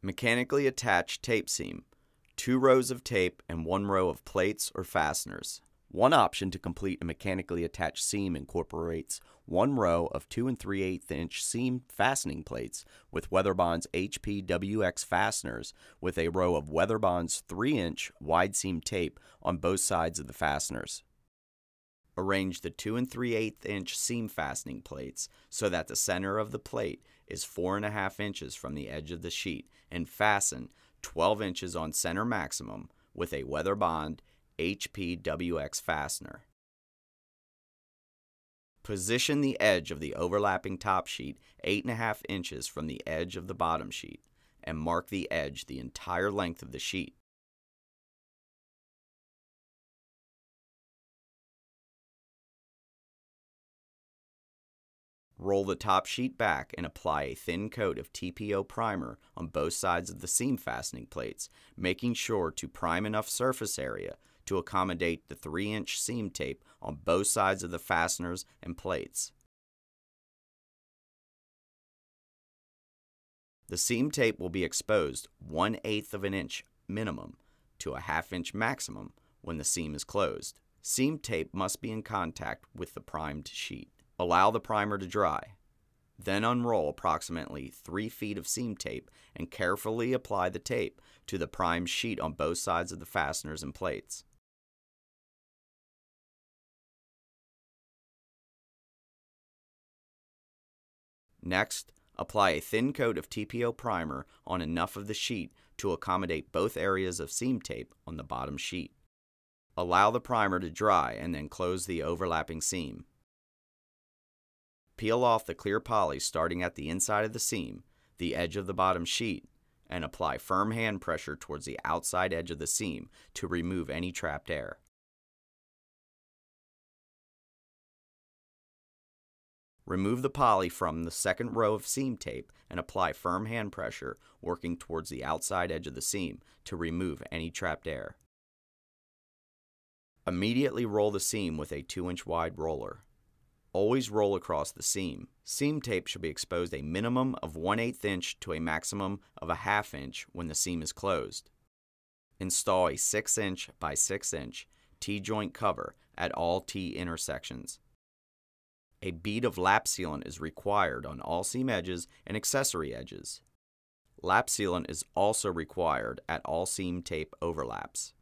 Mechanically attached tape seam. Two rows of tape and one row of plates or fasteners. One option to complete a mechanically attached seam incorporates one row of 2 and 3 8 inch seam fastening plates with Weatherbond's HPWX fasteners with a row of Weatherbond's 3 inch wide seam tape on both sides of the fasteners. Arrange the 2 and 3 8 inch seam fastening plates so that the center of the plate is 4.5 inches from the edge of the sheet and fasten 12 inches on center maximum with a Weatherbond HPWX fastener. Position the edge of the overlapping top sheet 8.5 inches from the edge of the bottom sheet and mark the edge the entire length of the sheet. Roll the top sheet back and apply a thin coat of TPO primer on both sides of the seam fastening plates, making sure to prime enough surface area to accommodate the 3 inch seam tape on both sides of the fasteners and plates. The seam tape will be exposed 1 8th of an inch minimum to a half inch maximum when the seam is closed. Seam tape must be in contact with the primed sheet. Allow the primer to dry. Then unroll approximately 3 feet of seam tape and carefully apply the tape to the primed sheet on both sides of the fasteners and plates. Next, apply a thin coat of TPO primer on enough of the sheet to accommodate both areas of seam tape on the bottom sheet. Allow the primer to dry and then close the overlapping seam. Peel off the clear poly starting at the inside of the seam, the edge of the bottom sheet, and apply firm hand pressure towards the outside edge of the seam to remove any trapped air. Remove the poly from the second row of seam tape and apply firm hand pressure working towards the outside edge of the seam to remove any trapped air. Immediately roll the seam with a 2 inch wide roller. Always roll across the seam. Seam tape should be exposed a minimum of 1 8 inch to a maximum of a half inch when the seam is closed. Install a 6 inch by 6 inch T-joint cover at all T intersections. A bead of lap sealant is required on all seam edges and accessory edges. Lap sealant is also required at all seam tape overlaps.